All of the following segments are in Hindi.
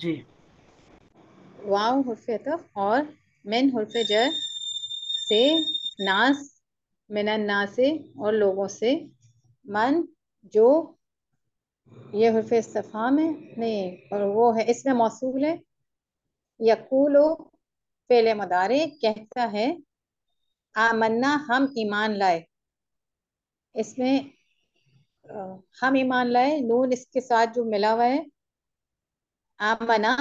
जी। वाव हुर्फ अतफ और मिन हुर्फ जर से नास मिनन ना से और लोगों से मन जो ये हुर्फ इस्तफाम है नहीं और वो है इसमें मौसूल है। यकूलो फेले मदारे कहता है आमन्ना हम ईमान लाए। इसमें हम ईमान लाए, नून इसके साथ जो मिला हुआ है आमना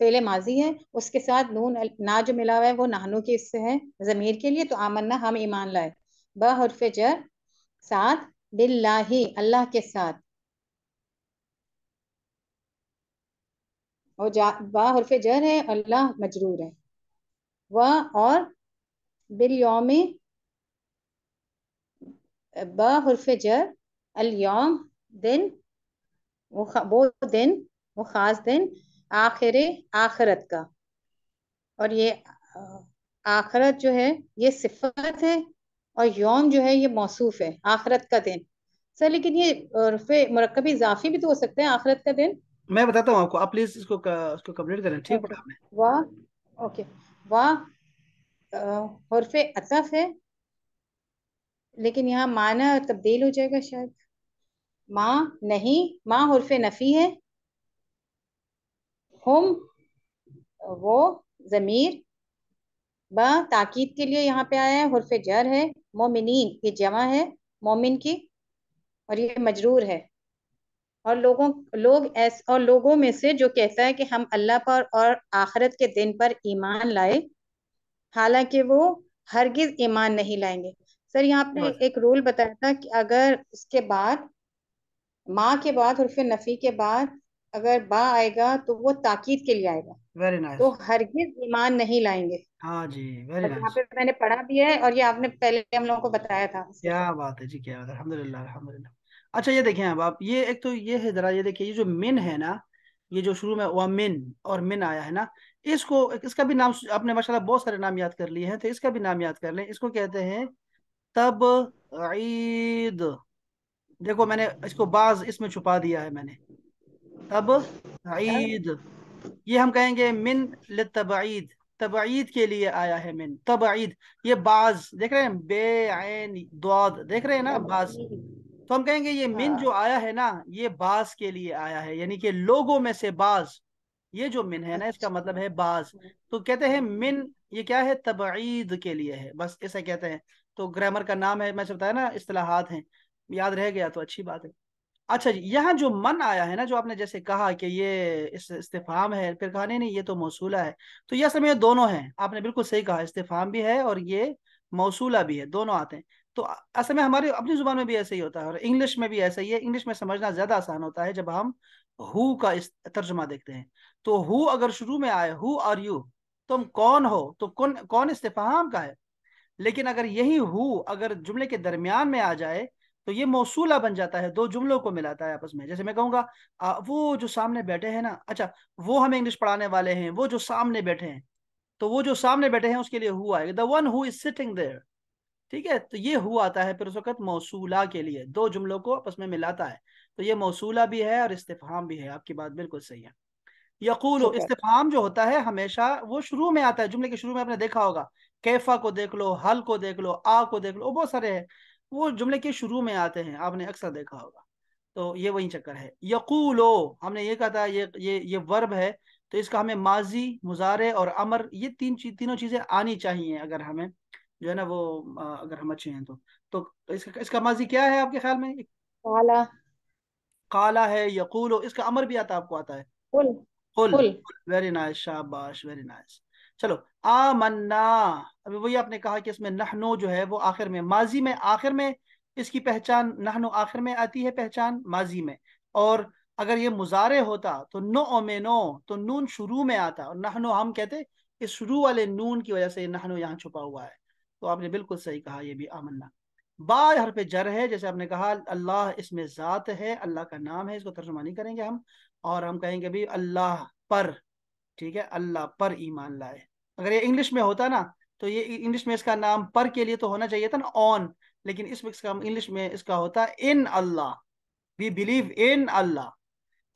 पहले माजी है, उसके साथ नून ना जो मिला हुआ है, वो नहनू के इससे है जमीर के लिए तो आमन्ना हम ईमान लाए। बर्फ़ जर, साथ, बिल्लाही, अल्लाह के साथ। और बर्फ़ जर है, अल्लाह मजरूर है। वह और बिल योमी बर्फ़ जर अलयौम दिन वो वो दिन वो ख़ास दिन आखिर आखरत का और ये आखरत जो है ये सिफत है और यौम जो है ये मौसूफ है आखरत का दिन सर लेकिन ये मरकब इजाफी भी तो हो सकते हैं आखरत का दिन मैं बताता हूँ आपको आप प्लीज़ इसको उसको कंप्लीट करें ठीक आपने वाह ओके वाह हरफे अतफ है लेकिन यहाँ माना तब्दील हो जाएगा शायद। माँ नहीं, माँ हरफ नफी है। हम, वो जमीर। ब, ताकीद के लिए यहाँ पे आया है हरफ जर है। मोमिनीन, ये जमा है, मोमिन की, और ये मजरूर है। और लोगों, लोग ऐस, और लोगों में से जो कहता है कि हम अल्लाह पर और आखरत के दिन पर ईमान लाए, हालाँकि वो हरगिज ईमान नहीं लाएँगे। सर यहाँ आपने एक रूल बताया था कि अगर इसके बाद माँ के बाद हरफ नफी के बाद अगर बा आएगा तो वो ताकीद के लिए आएगा। वेरी नाइस तो हरगिज ईमान नहीं लाएँगे। हाँ जी वेरी नाइस यहाँ पे मैंने पढ़ा भी है और ये आपने पहले हम लोगों को बताया था। क्या बात है जी क्या बात है। अल्हम्दुलिल्लाह अल्हम्दुलिल्लाह। अच्छा ये देखें अब आप ये एक तो ये है जरा ये देखिए ये जो मिन है ना ये जो शुरू में वह मिन और मिन आया है ना इसको इसका भी नाम आपने माशाल्लाह बहुत सारे नाम याद कर लिए हैं तो इसका भी नाम याद कर लें। इसको कहते हैं तब ईद। देखो मैंने इसको बाज इसमें छुपा दिया है मैंने। तब ईद। ये हम कहेंगे मिन तबईद तबईद के लिए आया है मिन। तबईद। ये बाज। देख रहे हैं? बे आन द्वाद। देख रहे हैं ना? बाज। तो हम कहेंगे ये मिन जो आया है ना, ये बाज के लिए आया है। यानी कि लोगों में से बाज। ये जो मिन है ना, इसका मतलब है बाज। तो कहते हैं मिन ये क्या है? तबईद के लिए है। बस ऐसा कहते हैं। तो ग्रामर का नाम है, मैं बताया ना इतलाहात हैं। याद रह गया तो अच्छी बात है। अच्छा जी, यहाँ जो मन आया है ना, जो आपने जैसे कहा कि ये इस इस्तेफाम है, फिर कहा, नहीं नहीं, ये तो मौसूला है। तो यह समय दोनों हैं। आपने बिल्कुल सही कहा, इस्तेफाम भी है और ये मौसूला भी है, दोनों आते हैं। तो असल में हमारी अपनी ज़ुबान में भी ऐसे ही होता है और इंग्लिश में भी ऐसा ही है। इंग्लिश में समझना ज़्यादा आसान होता है जब हम हु का तर्जमा देखते हैं। तो हु अगर शुरू में आए हु आर यू तुम कौन हो? तो कौन कौन इस्तेफाम का है? लेकिन अगर यही हु अगर जुमले के दरमियान में आ जाए तो ये मौसूला बन जाता है दो जुमलों को मिलाता है आपस में। जैसे मैं कहूँगा वो जो सामने बैठे हैं ना अच्छा वो हमें इंग्लिश पढ़ाने वाले हैं वो जो सामने बैठे हैं तो वो जो सामने बैठे हैं उसके लिए हुआ है the one who is sitting there ठीक है? तो ये हु आता है फिर उस वक्त मौसूला के लिए। दो जुमलों को आपस में मिलाता है। तो ये मौसूला भी है और इस्तेफाम भी है। आपकी बात बिल्कुल सही है। यकूल इस्तेफाम जो होता है हमेशा वो शुरू में आता है। जुमले के शुरू में आपने देखा होगा कैफा को देख लो हल को देख लो आ को देख लो बहुत सारे हैं। वो जुमले के शुरू में आते हैं आपने अक्सर देखा होगा। तो ये वही चक्कर है। यकूलो हमने ये कहा था ये ये ये वर्ब है तो इसका हमें माजी मुजारे और अमर ये तीन चीज़ तीनों चीज़ें आनी चाहिए अगर हमें जो है ना वो अगर हम अच्छे हैं तो। तो इसका इसका माजी क्या है आपके ख्याल में? काला। काला है यकूलो इसका अमर भी आता आपको आता है। कुल वेरी नाइस शाबाश वेरी नाइस चलो आ मन्ना अभी वही आपने कहा कि इसमें नहनो जो है वो आखिर में, माजी में, आखिर में इसकी पहचान, नहनो आखिर में आती है पहचान माजी में। और अगर ये मुजारे होता तो नो ओमे नो तो नून शुरू में आता। और नहनो हम कहते इस शुरू वाले नून की वजह से नहनो यहाँ छुपा हुआ है। तो आपने बिल्कुल सही कहा, ये भी आमन्ना। बा हर पे जर है, जैसे आपने कहा, अल्लाह इसमें ज़ात है, अल्लाह का नाम है, इसको तर्जुमा करेंगे हम। और हम कहेंगे भी अल्लाह पर, ठीक है, अल्लाह पर ईमान लाए। अगर ये इंग्लिश में होता ना तो ये इंग्लिश में इसका नाम पर के लिए तो होना चाहिए था ना ऑन लेकिन इसमें इसका इंग्लिश में इसका होता इन अल्लाह वी बिलीव इन अल्लाह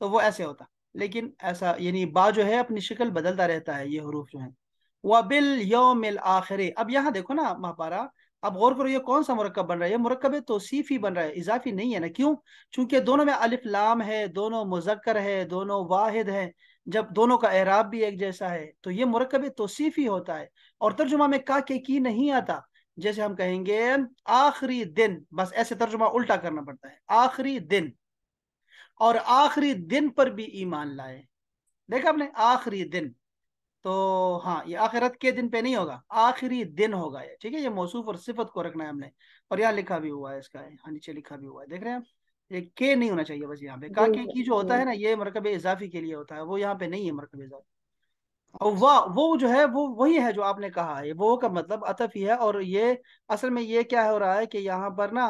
तो वो ऐसे होता. लेकिन ऐसा, यानी बा जो है, अपनी शक्ल बदलता रहता है, ये हरूफ जो है। वबिल योमिल आखिर। अब यहाँ देखो ना, महापारा, अब गौर करो ये कौन सा मुरक्कब बन रहा है? ये मुरक्कब तोसीफी बन रहा है, इजाफी नहीं है ना? क्यों? चूँकि दोनों में अलिफ लाम है, दोनों मुजक्कर है, दोनों वाहिद है। जब दोनों का एराब भी एक जैसा है तो ये मरकब तोसीफ ही होता है। और तर्जुमा में का के की नहीं आता, जैसे हम कहेंगे, आखिरी दिन, बस ऐसे तर्जुमा उल्टा करना पड़ता है, आखिरी दिन। और आखिरी दिन पर भी ईमान लाए। देखा आपने, आखिरी दिन। तो हाँ ये आखिरत के दिन पे नहीं होगा, आखिरी दिन होगा ये, ठीक है? ये मौसूफ और सिफत को रखना है हमने। और यहाँ लिखा भी हुआ है इसका हाँ नीचे लिखा भी हुआ है, देख रहे हैं ये के नहीं होना चाहिए बस यहाँ पे। का के की जो होता है ना ये मरकब इजाफी के लिए होता है वो यहाँ पे नहीं है मरकब इजाफी। और वाह वो जो है वो वही है जो आपने कहा है वो का मतलब अतफ ही है। और ये असल में ये क्या हो रहा है कि यहाँ पर ना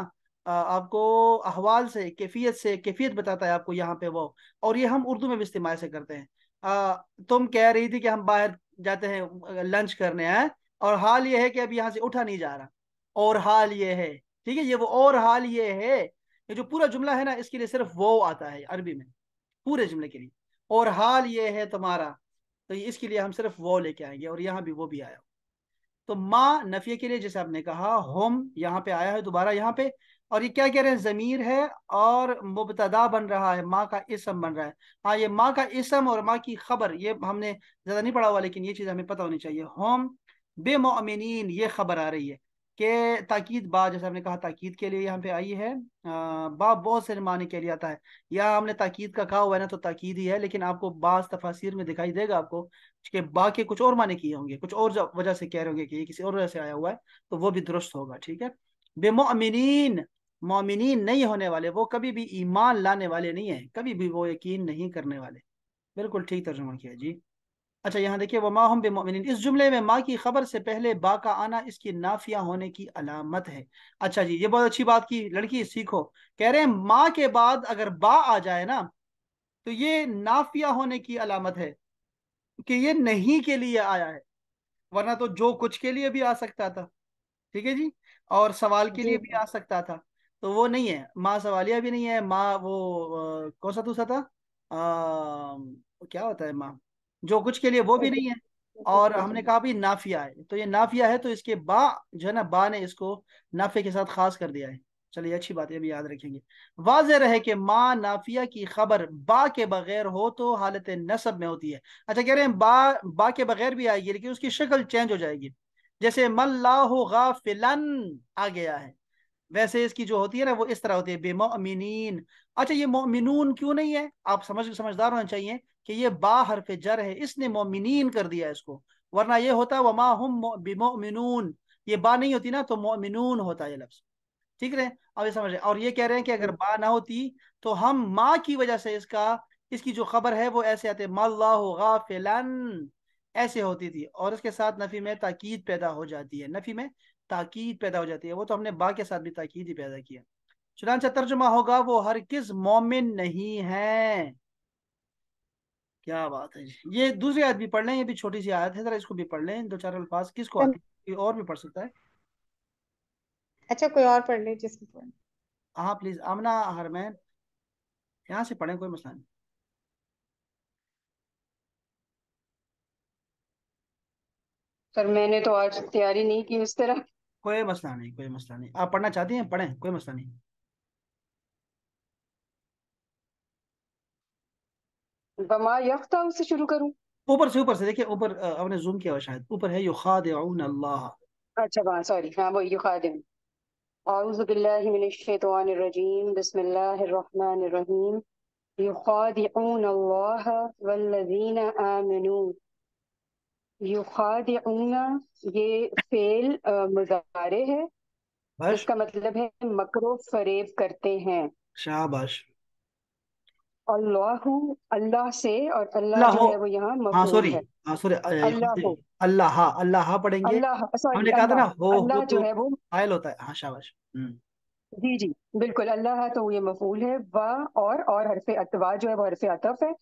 आपको अहवाल से कैफियत से कैफियत बताता है आपको यहाँ पे वो। और ये हम उर्दू में भी इस्तेमाल से करते हैं। आ, तुम कह रही थी कि हम बाहर जाते हैं लंच करने हैं? और हाल ये है कि अब यहाँ से उठा नहीं जा रहा। और हाल ये है ठीक है? ये वो और हाल ये है ये जो पूरा जुमला है ना, इसके लिए सिर्फ़ वो आता है अरबी में, पूरे जुमले के लिए। और हाल ये है तुम्हारा तो इसके लिए हम सिर्फ़ वो लेके आएँगे और यहाँ भी वो भी आया। तो माँ नफिया के लिए जैसे आपने कहा, होम यहाँ पे आया है दोबारा यहाँ पे, और ये क्या कह रहे हैं? जमीर है और मुबतदा बन रहा है, माँ का इसम बन रहा है। हाँ ये माँ का इसम और माँ की खबर, ये हमने ज़्यादा नहीं पढ़ा हुआ, लेकिन ये चीज़ हमें पता होनी चाहिए। होम बेमोमिन ये खबर आ रही है। कि ताकीद बा जैसे हमने कहा ताकीद के लिए यहाँ पे आई है बा बहुत से माने के लिए आता है। या हमने ताकीद का कहा हुआ है ना तो ताकीद ही है, लेकिन आपको बास तफासिर में दिखाई देगा आपको कि बा के कुछ और माने किए होंगे, कुछ और वजह से कह रहे होंगे कि ये किसी और वजह से आया हुआ है तो वो भी दुरुस्त होगा, ठीक है? बेमोमिन मोमिन नहीं होने वाले, वो कभी भी ईमान लाने वाले नहीं है, कभी भी वो यकीन नहीं करने वाले। बिल्कुल ठीक तर्जुमा किया जी। अच्छा यहाँ देखिए वो माँ हम बेमिन इस जुमले में माँ की खबर से पहले बा का आना इसकी नाफिया होने की अलामत है। अच्छा जी ये बहुत अच्छी बात की लड़की सीखो। कह रहे हैं माँ के बाद अगर बा आ जाए ना तो ये नाफिया होने की अलामत है कि ये नहीं के लिए आया है वरना तो जो कुछ के लिए भी आ सकता था। ठीक है जी? और सवाल के लिए भी आ सकता था तो वो नहीं है। माँ सवालिया भी नहीं है माँ वो कौन सा दूसरा था? आ, क्या होता है माँ? जो कुछ के लिए वो भी नहीं है। और हमने कहा भी नाफिया है तो ये नाफिया है तो इसके बा जो है ना बा ने इसको नाफे के साथ खास कर दिया है। चलिए अच्छी बात है अभी याद रखेंगे। वाज रहे कि माँ नाफिया की खबर बा के बगैर हो तो हालत नसब में होती है। अच्छा कह रहे हैं बा बा के बगैर भी आएगी लेकिन उसकी शक्ल चेंज हो जाएगी। जैसे मल्लाह गाफिलन आ गया है। वैसे इसकी जो होती है ना वो इस तरह होती है बेमोमिन अच्छा ये मोमिनून क्यों नहीं है? आप समझ समझदार होना चाहिए कि ये बा हरफ जर है इसने मोमिनीन कर दिया इसको। वरना ये होता वमा हम बेमोमिनून। ये बा नहीं होती ना तो मोमिनून होता है लफ्ज। ठीक है अब ये समझ रहे और ये कह रहे हैं कि अगर बा ना होती तो हम माँ की वजह से इसका इसकी जो खबर है वो ऐसे आते गाफिलन। ऐसे होती थी। और इसके साथ नफी में ताकीद पैदा हो जाती है। नफी में ताकीद पैदा हो जाती है। वो तो हमने बा के साथ भी ताकीद ही पैदा किया चुनाचा तर्जुमा होगा वो हर किस मोमिन नहीं है। क्या बात है जी। ये दूसरी आयत भी पढ़ लें ये भी छोटी सी आयत है जरा इसको भी पढ़ लें दो चार अल्फाज किसको आती है? और भी पढ़ सकता है? अच्छा कोई और पढ़ ले जिसको पढ़। हाँ प्लीज़ आमना हरमैन यहाँ से पढ़ें कोई मसला नहीं। पर मैंने तो आज तैयारी नहीं की उस तरह। कोई मसला नहीं कोई मसला नहीं। आप पढ़ना चाहती हैं? पढ़ें कोई मसला नहीं। बमा यख्ता उससे शुरू करूँ? ऊपर से ऊपर से देखिए ऊपर आपने जूम किया हुआ शायद। ऊपर है युखादिउन अल्लाह। अच्छा हाँ सॉरी हाँ वो युखादिम औज़ु बिल्लाहि मिनश शैतानिर रजीम बिस्मिल्लाहिर रहमानिर रहीम। युखादिउन अल्लाह वल्लज़ीना आमनू युखादिऊना ये फेल मुजारे है। इसका मतलब है मकरो फरेब करते हैं। शाबाश। अल्लाह अल्लाह से और अल्लाह जो है। वो यहाँ हाँ सॉरी हाँ। सॉरी अल्लाह अल्लाह अल्लाह पढ़ेंगे। अल्लाह हमने कहा था ना हो अल्लाह जो है वो आयल होता है। हाँ शाबाश। जी जी। बिल्कुल अल्लाह तो ये मफूल है। वा और और हरफे अतवा जो है वो हरफे अतफ है।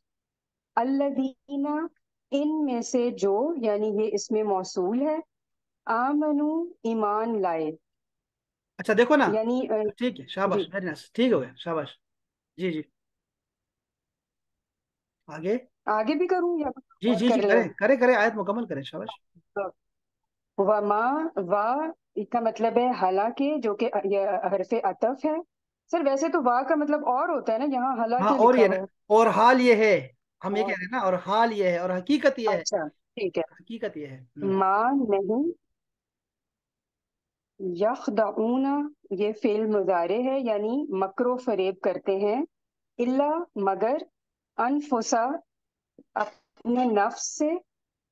अल्लादीना इन में से जो यानी ये इसमें मौसूल है आमनु ईमान लाए। अच्छा देखो ना। यानी ठीक है शाबाश वेरी नाइस ठीक हो गया शाबाश। जी जी। आगे? आगे भी करूँ या जी जी जी कर करें करें करें आयत मुकम्मल करें शाबाश। वमा वा इसका मतलब है हालाँकि जो कि ये हरफ अतफ है। सर वैसे तो वाह का मतलब और होता है ना यहाँ हाँ हालाँकि और ये और हाल ये है। हम ये कह और रहे हैं ना और हाल ये है और हकीकत ये है। अच्छा ठीक है। हकीकत ये है। हम्म, माँ नहीं। यखदऊना ये फेल मुजारे है यानी मकरो फरेब करते हैं। इल्ला मगर अनफुसा अपने नफ्स से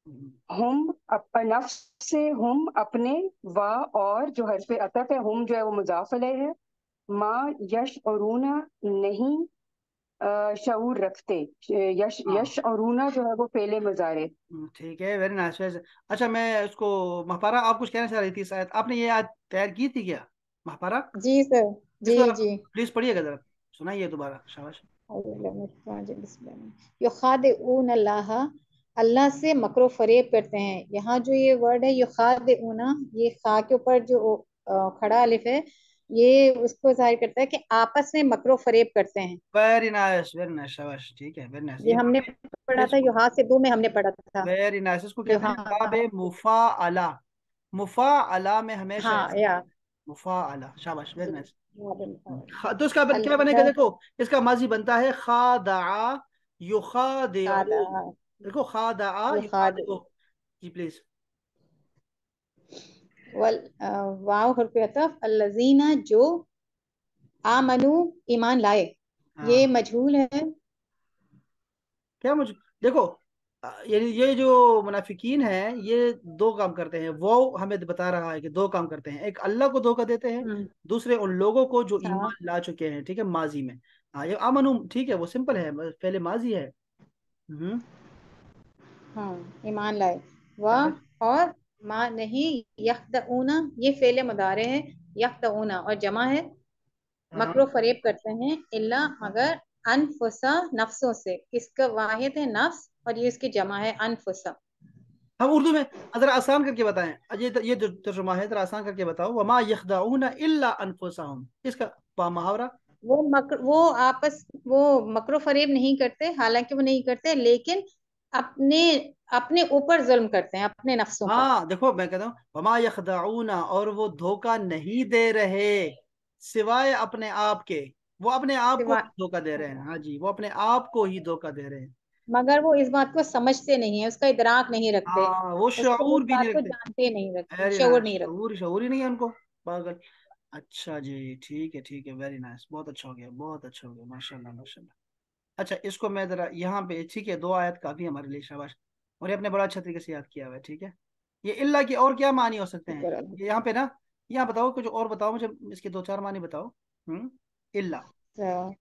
हम्म, हम अप नफ्स से हम अपने वा और जो हर्फ अतफ है हम जो है वो मुजाफले है। माँ यश अरूना नहीं। शऊर रखते। यश हाँ। यश अरूना जो है वो फेले मुजारे हम्म, ठीक है वेरी नाइस nice. अच्छा मैं उसको महपारा आप कुछ कहना चाह रही थी शायद? आपने ये आज तैयार की थी क्या महपारा? जी सर। जी इसको जी। प्लीज़ पढ़िएगा जरा। सुनाइए दोबारा शाबाश। अल्लाह से मकरो फरेब करते हैं। यहाँ जो ये वर्ड है यो खाद ऊना ये खा के ऊपर जो खड़ा अलिफ है ये उसको ज़ाहिर करता है कि आपस में मकरो फरेब करते हैं। वेरी नाइस वेरी नाइस शाबाश ठीक है वेरी नाइस ये हमने पढ़ा था युहा से दो में हमने पढ़ा था। वेरी नाइस इसको कहते हैं बाब मुफा अला मुफा अला में हमेशा हाँ या। मुफा अला शाबाश वेरी नाइस तो इसका बन, क्या बनेगा? देखो इसका माजी बनता है खादा देखो खादा जी प्लीज़ वल वाव हरफ अतफ अल्लजीना जो आमनु ईमान लाए। ये हाँ मजहूल है। क्या मुझे देखो यानी ये जो मुनाफिकीन है ये दो काम करते हैं। वो हमें बता रहा है कि दो काम करते हैं। एक अल्लाह को धोखा देते हैं। हम्म, दूसरे उन लोगों को जो हाँ। ईमान ला चुके हैं ठीक है माजी में। हाँ ये आमनु ठीक है वो सिंपल है पहले माजी है। हम्म। हाँ ईमान लाए। वह और माँ नहीं यखदऊना ये फेले मुदारे है यखदऊना और जमा है। हाँ। मकरो फरेब करते हैं इल्ला मगर अनफुसा नफ्सों से। इसका वाहिद है नफ्स और ये इसकी जमा है अनफुसा। हम उर्दू में जरा आसान करके बताएँ। ये ये जो तर्जुमा है जरा आसान करके बताओ। वमा यखदाऊन इल्ला अनफुसहुम। इसका मुहावरा? वो मक वो आपस वो मकरो फरेब नहीं करते हालाँकि वो नहीं करते लेकिन अपने अपने ऊपर जुल्म करते हैं अपने नफ्सों पर। हाँ देखो मैं कहता हूँ वमा यखदाऊना और वो धोखा नहीं दे रहे सिवाय अपने आप के। वो अपने आप को धोखा दे रहे हैं हाँ जी वो अपने आप को ही धोखा दे रहे हैं। मगर वो इस बात को समझते नहीं है उसका इदराक नहीं रखते हाँ वो शऊर भी नहीं रखते। जानते नहीं रखते शऊर नहीं रखते। शऊर ही नहीं है उनको पागल। अच्छा जी ठीक है ठीक है वेरी नाइस बहुत अच्छा हो गया बहुत अच्छा हो गया माशाल्लाह माशाल्लाह। अच्छा इसको मैं जरा यहाँ पे ठीक है दो आयत काफ़ी हमारे लिए शाबाश। और ये आपने बड़ा अच्छा तरीके से याद किया हुआ है ठीक है? ये इल्ला की और क्या मानी हो सकते हैं? यहाँ पे ना यहाँ बताओ कुछ और बताओ मुझे इसके दो चार मानी बताओ। हम्म इल्ला। तो,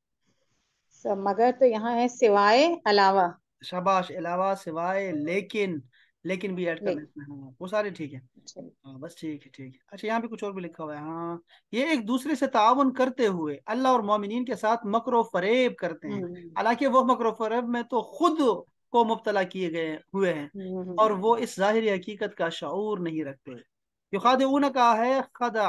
तो मगर तो यहाँ है सिवाय अलावा। शाबाश अलावा सिवाय लेकिन। लेकिन भी ऐड करना इसमें हाँ। वो सारे ठीक है। अच्छा। हाँ बस ठीक है ठीक है। अच्छा यहाँ पे कुछ और भी लिखा हुआ है। हाँ ये एक दूसरे से ताउन करते हुए अल्लाह और मोमिन के साथ मकरो फरेब करते हैं। हम्म। हालाँकि वो मकर फरेब में तो खुद को मुब्तला किए गए हुए हैं हम्म। और वो इस ज़ाहिर हकीकत का शऊर नहीं रखते। युखादिऊन का है खदा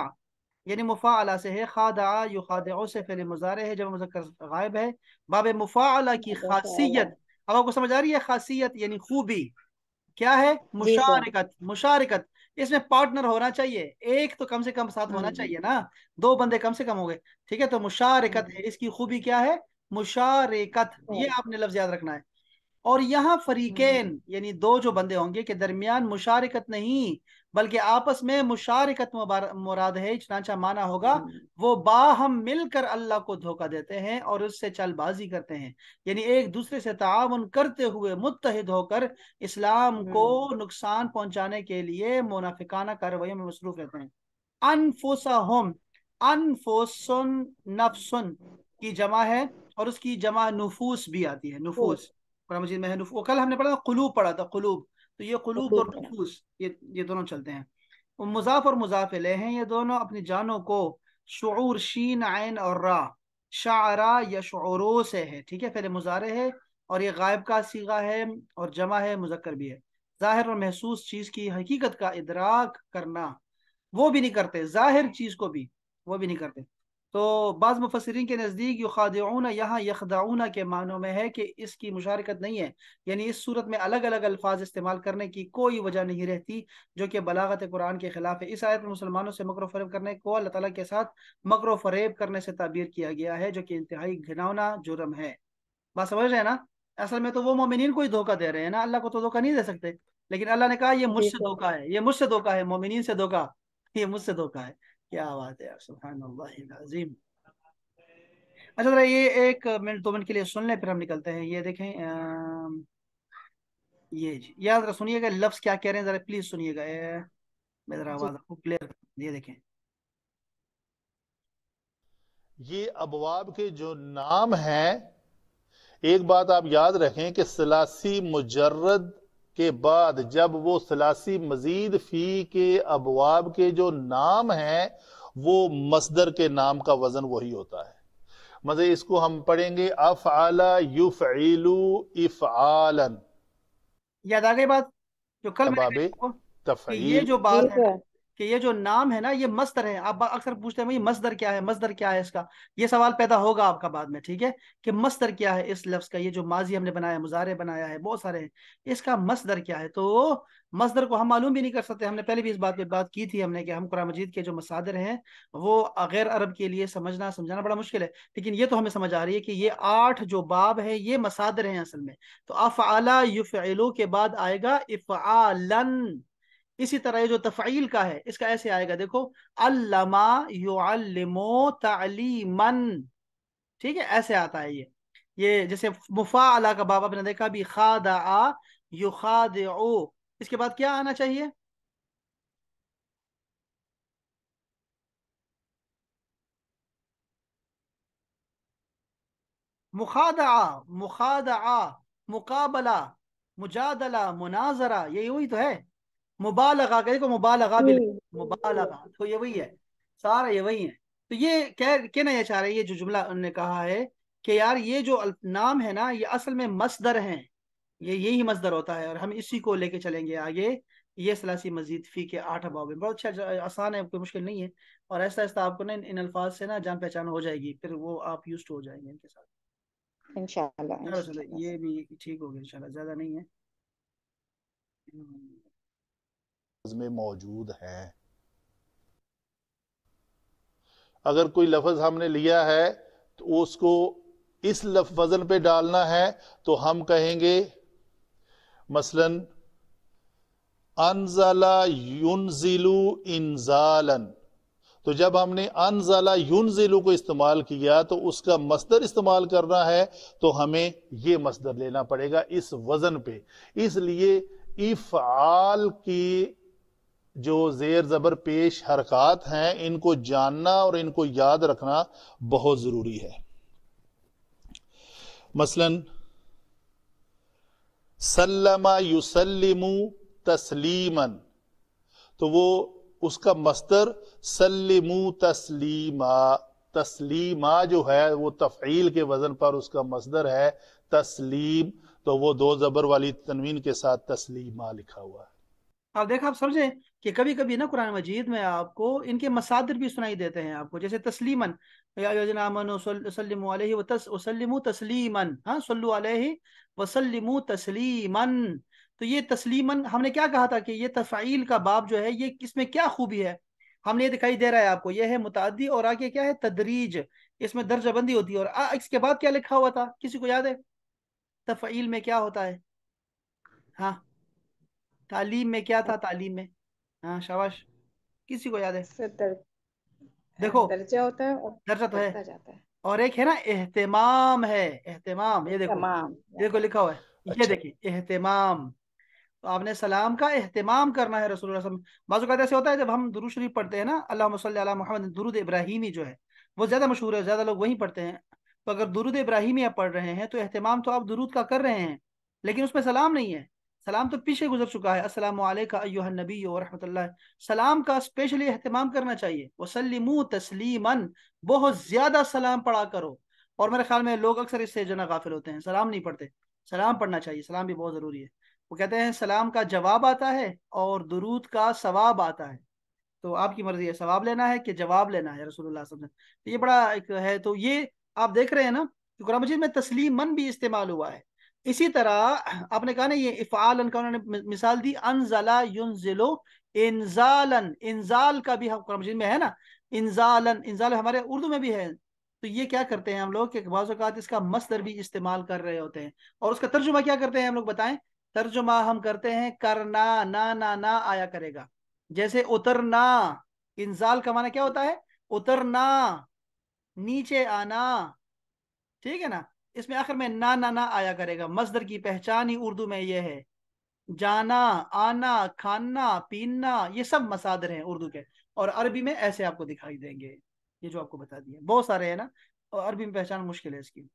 यानी मुफाअला से है खादा युखादिउ से फेल मुजारे है जब मुजक्कर गायब है। बाब मुफाअला की खासियत अब आपको समझ आ रही है खासियत यानी खूबी। क्या है? मुशारकत मुशारकत। इसमें पार्टनर होना चाहिए। एक तो कम से कम साथ होना हम्म। चाहिए ना। दो बंदे कम से कम हो गए। ठीक है? तो मुशारकत है। इसकी खूबी क्या है? मुशारकत। ये हम्म आपने लफ्ज याद रखना है। और यहाँ फरीकेन यानी दो जो बंदे होंगे के दरमियान मुशारकत नहीं बल्कि आपस में मुशारकत मुराद है चनाचा माना होगा हम्म। वो बाहम मिलकर अल्लाह को धोखा देते हैं और उससे चलबाजी करते हैं। यानी एक दूसरे से ताउन करते हुए मुतहद होकर इस्लाम को हम्म नुकसान पहुँचाने के लिए मुनाफिकाना कार्रवाई में मसरूफ रहते हैं। अनफुसहुम अनफुसन नफसुन की जमा है और उसकी जमा नफूस भी आती है नफूस। मजीद में है नुफ- कल हमने पढ़ा था कुलूब पढ़ा था कुलूब। तो ये कुलूब और नुफूस ये ये दोनों चलते हैं। वो मुजाफ और मुजाफ इलैह हैं ये दोनों अपनी जानों को। शुऊर शीन आइन और रा। शारा या शुरो से है ठीक है? पहले मुजारे है और ये गायब का सीगा है और जमा है मुजक्कर भी है। ज़ाहिर और महसूस चीज़ की हकीकत का इदराक करना वो भी नहीं करते। ज़ाहिर चीज़ को भी वो भी नहीं करते। तो बाज़ मुफसरीन के नज़दीक युखादून यहाँ यखदाऊना के मानों में है कि इसकी मुशारकत नहीं है। यानी इस सूरत में अलग अलग अल्फाज इस्तेमाल करने की कोई वजह नहीं रहती जो कि बलागत कुरान के खिलाफ है। इस आयत में मुसलमानों से मकर फरेब करने को अल्लाह ताला के साथ मकर फरेब करने से ताबीर किया गया है जो कि इंतहाई घिनौना जुर्म है। बात समझ रहे हैं ना? असल में तो वो मोमिन को ही धोखा दे रहे हैं ना? अल्लाह को तो धोखा नहीं दे सकते। लेकिन अल्लाह ने कहा ये मुझसे धोखा है ये मुझसे धोखा है मोमिन से धोखा ये मुझसे धोखा है। क्या बात है यार सुबहान अजीम। अच्छा जरा ये एक मिनट दो मिनट के लिए सुन लें फिर हम निकलते हैं। ये देखें आ, ये जी याद जरा सुनिएगा लफ्ज क्या कह रहे हैं जरा प्लीज़ सुनिएगा। मैं जरा आवाज़ आपको क्लियर ये देखें। ये अबवाब के जो नाम हैं एक बात आप याद रखें कि सलासी मुजर्रद के बाद जब वो सलासी मजीद फ़ी के अबवाब के जो नाम हैं वो मसदर के नाम का वज़न वही होता है। मज़े इसको हम पढ़ेंगे अफ आला अफ़ाला इफ़ आलन याद आ गई बात? जो कल तफ ये जो बात है। कि ये जो नाम है ना, ये मस्तर है। आप अक्सर पूछते हैं मस्दर क्या है? मस्दर क्या है इसका? ये सवाल पैदा होगा आपका बाद में, ठीक है? कि मस्तर क्या है इस लफ्ज का? ये जो माजी हमने बनाया, मुजारे बनाया है, बहुत सारे हैं। इसका मस्दर क्या है? तो मस्दर को हम मालूम भी नहीं कर सकते। हमने पहले भी इस बात पे बात की थी हमने कि हम कुरान मजीद के जो मसादर हैं, वो गैर अरब के लिए समझना, समझाना बड़ा मुश्किल है। लेकिन ये तो हमें समझ आ रही है कि ये आठ जो बाब है, ये मसादर हैं असल में। तो अफ़ाला युफ़िलु के बाद आएगा इफ़ालन इसी तरह ये जो तफ़ील का है, इसका ऐसे आएगा, देखो, अल्लमा युअल्लिमु तालीमन ठीक है, ऐसे आता है ये। ये जैसे मुफा अला का बाबा आपने देखा, भी खादा युखादउ। इसके बाद क्या आना चाहिए? मुखादा मुखादा मुकाबला, मुजादला, मुनाजरा, ये वही तो है। मुबालगा देखो मुबालगा भी। मुबालगा। तो ये वही है सारा ये वही है। तो ये क्या कहना ये चाह रहे ये जो जुमला उन्होंने कहा है कि यार ये जो नाम है ना ये असल में मसदर हैं। ये यही मसदर होता है और हम इसी को लेके चलेंगे आगे। ये सलासी मजीद फ़ी के आठ अबाब बहुत अच्छा आसान है कोई मुश्किल नहीं है। और ऐसा ऐसा आपको ना इन अल्फाज से ना जान पहचान हो जाएगी फिर वो आप यूज़ हो जाएँगे इनके साथ। इंशाल्लाह ये भी ठीक हो होगी इंशाल्लाह ज़्यादा नहीं है। हम्म। में मौजूद हैं। अगर कोई लफज हमने लिया है तो उसको इस वज़न पे डालना है तो हम कहेंगे, मसलन, अनजला युनजिलु इंजालन तो जब हमने अनजला युनजिलु को इस्तेमाल किया तो उसका मसदर इस्तेमाल करना है तो हमें यह मसदर लेना पड़ेगा इस वज़न पे। इसलिए इफ़ाल की जो जेर जबर पेश हरकत हैं, इनको जानना और इनको याद रखना बहुत ज़रूरी है। मसलन, सल्लमा युसल्लिमु तस्लीमन। तो वो, उसका मस्तर, सल्लिमु तस्लीमा। तस्लीमा जो है, वो तफ़ील के वज़न पर उसका मसदर है, तस्लीम। तो वो दो जबर वाली तनवीन के साथ तस्लीमा लिखा हुआ है। आप देखा, आप समझे कि कभी कभी ना कुरान मजीद में आपको इनके मसादिर भी सुनाई देते हैं आपको जैसे तस्लीमन वसल्लिमु तस्लीमन हाँ सल्लु वसल्लिमु तस्लीमन। तो ये तस्लीमन हमने क्या कहा था कि ये तफ़ाइल का बाब जो है ये इसमें क्या खूबी है? हमने ये दिखाई दे रहा है आपको ये है मुतादी और आगे क्या है? तदरीज इसमें दर्जाबंदी होती है। और आ, इसके बाद क्या लिखा हुआ था? किसी को याद है? तफ़ाइल में क्या होता है? हाँ तालीम में क्या था? तालीम में हाँ शाबाश। किसी को याद है? दर, देखो दर्जा होता है और दर्जा तो है। जाता है। और एक है ना एहतमाम है एहतमाम ये देखो। देखो लिखा हुआ है। ये अच्छा। देखिए एहतमाम। तो आपने सलाम का एहतमाम करना है रसूल बाजू ऐसे होता है जब हम दुरूद शरीफ पढ़ते हैं ना अल्लाह मोहम्मद दुरुद इब्राहिमी जो है वो ज़्यादा मशहूर है ज़्यादा लोग वही पढ़ते हैं। तो अगर दुरुद इब्राहिमी आप पढ़ रहे हैं तो एहतमाम तो आप दुरूद का कर रहे हैं लेकिन उसमें सलाम नहीं है। सलाम तो पीछे गुजर चुका है। अस्सलाम नबी रहमतुल्लाह। सलाम का स्पेशली अहतमाम करना चाहिए। वसलिमू तस्लीमन, बहुत ज़्यादा सलाम पढ़ा करो। और मेरे ख्याल में लोग अक्सर इससे जो ना गाफिल होते हैं। सलाम नहीं पढ़ते। सलाम पढ़ना चाहिए। सलाम भी बहुत ज़रूरी है। वो कहते हैं, सलाम का जवाब आता है और दरूद का सवाब आता है। तो आपकी मर्ज़ी है, सवाब लेना है कि जवाब लेना है वसल्लम तो ये बड़ा एक है तो ये आप देख रहे हैं ना कि कुरान मजीद में तस्लीमन भी इस्तेमाल हुआ है। इसी तरह, आपने कहा ना, ये इफ़ालन का उन्होंने मिसाल दी, अनजला युनजिलो इंजालन इंजाल का भी कुरान मजीद में है ना? इंजालन इंजाल हमारे उर्दू में भी है। तो ये क्या करते हैं हम लोग कि इसका मसदर भी इस्तेमाल कर रहे होते हैं। और उसका तर्जुमा क्या करते हैं हम लोग बताएँ? तर्जुमा हम करते हैं, करना, ना ना ना आया करेगा। जैसे उतरना इंजाल का माना क्या होता है? उतरना, नीचे आना। ठीक है ना? इसमें आखिर में ना ना ना आया करेगा। मजदर की पहचान ही उर्दू में यह है। जाना आना खाना पीना ये सब मसादर हैं उर्दू के। और अरबी में ऐसे आपको दिखाई देंगे। ये जो आपको बता दिया। बहुत सारे हैं ना। और अरबी में पहचान मुश्किल है इसकी।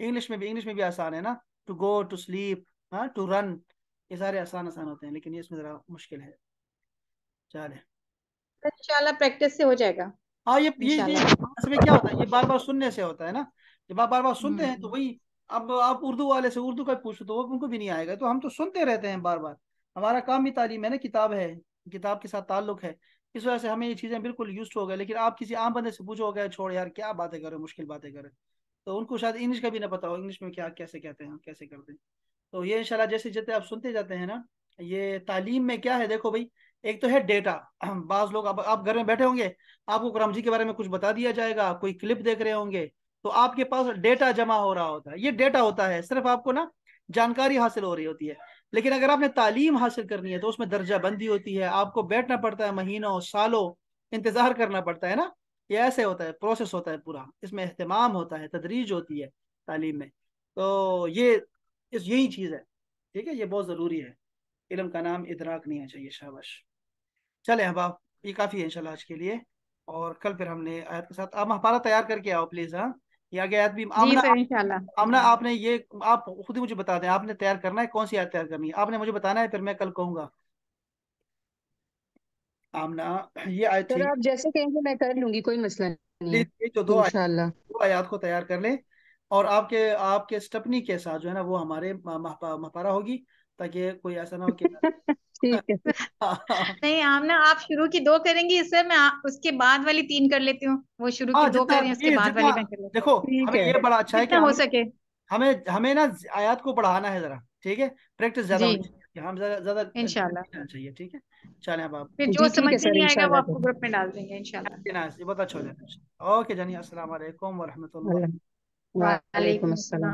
इंग्लिश में भी इंग्लिश में भी आसान है ना। टू गो टू स्लीप हाँ टू रन ये सारे आसान आसान होते हैं। लेकिन ये इसमें जरा मुश्किल है। चले। इंशाल्लाह प्रैक्टिस से हो जाएगा। हाँ ये ये ये इसमें क्या होता है? ये बार बार सुनने से होता है ना। जब आप बार बार सुनते हैं तो हम्म। वही अब आप उर्दू वाले से उर्दू का पूछो तो वो उनको भी नहीं आएगा। तो हम तो सुनते रहते हैं बार बार हमारा काम ही तालीम है ना किताब है। किताब के साथ ताल्लुक है। इस वजह से हमें ये चीज़ें बिल्कुल यूज़ हो गए लेकिन आप किसी आम बंदे से पूछोगे छोड़ यार क्या बातें करें मुश्किल बातें करें तो उनको शायद इंग्लिश का भी ना पता हो इंग्लिश में क्या कैसे कहते हैं कैसे करते हैं। तो ये इंशाल्लाह जैसे जैसे आप सुनते जाते हैं ना ये तालीम में क्या है देखो भाई एक तो है डेटा बाज लोग अब आप घर में बैठे होंगे आपको कुरान जी के बारे में कुछ बता दिया जाएगा कोई क्लिप देख रहे होंगे तो आपके पास डेटा जमा हो रहा होता है। ये डेटा होता है, सिर्फ़ आपको ना जानकारी हासिल हो रही होती है। लेकिन अगर आपने तालीम हासिल करनी है तो उसमें दर्जा बंदी होती है, आपको बैठना पड़ता है महीनों, सालों, इंतज़ार करना पड़ता है ना। ये ऐसे होता है, प्रोसेस होता है पूरा। इसमें अहतमाम होता है, तदरीज होती है तालीम में। तो ये इस, यही चीज़ है, ठीक है? ये बहुत ज़रूरी है। इलम का नाम इदराक नहीं है, चाहिए शाबाश। चले अब ये काफ़ी है इंशाल्लाह आज के लिए। और कल फिर हमने आयत के साथ, आप हमारा तैयार करके आओ, प्लीज़ हाँ। ये आगे आयत भी जी आमना आमना आपने ये आप खुद ही मुझे बता दें आपने तैयार करना है कौन सी आयत तैयार करनी है? आपने मुझे बताना है फिर मैं कल कहूँगा। आमना ये आयत थी। आप जैसे कहेंगे मैं कर लूँगी कोई मसला नहीं है। ये जो दो आयत इंशाल्लाह। दो आयात को तैयार कर लें और आपके आपके स्टपनी के साथ जो है ना वो हमारे महपा महपारा होगी। ताकि कोई ऐसा ना हो कि ठीक है। नहीं आमना आप शुरू की दो करेंगी इससे मैं उसके बाद वाली तीन कर लेती हूँ। वो शुरू हाँ की दो जितना करें उसके बाद जितना वाली मैं कर लेती देखो ठीक हमें है। ये बड़ा अच्छा है कि जितना हो हम सके। हमें हमें ना आयात को बढ़ाना है जरा ठीक है? प्रैक्टिस ज़्यादा जी। होनी चाहिए हम ज़्यादा ज़्यादा इंशाल्लाह करना चाहिए ठीक है? चलें अब आप। फिर जी जो ठीक समझ है में सर नहीं आएगा वो आपको ग्रुप में डाल देंगे इंशाल्लाह। ये बहुत अच्छा हो जाएगा। ओके जानिए अस्सलाम वालेकुम वरहमतुल्लाह अल्लाह वालेकुम अस्सलाम।